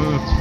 Mm.